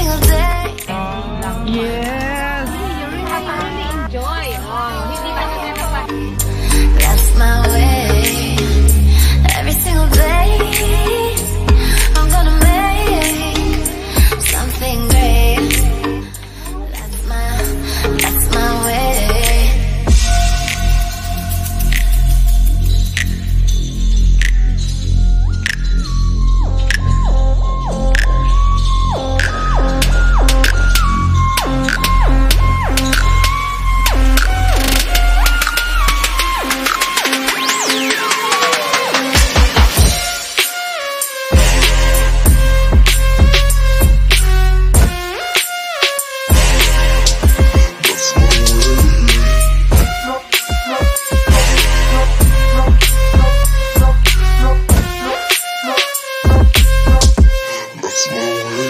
single day. Música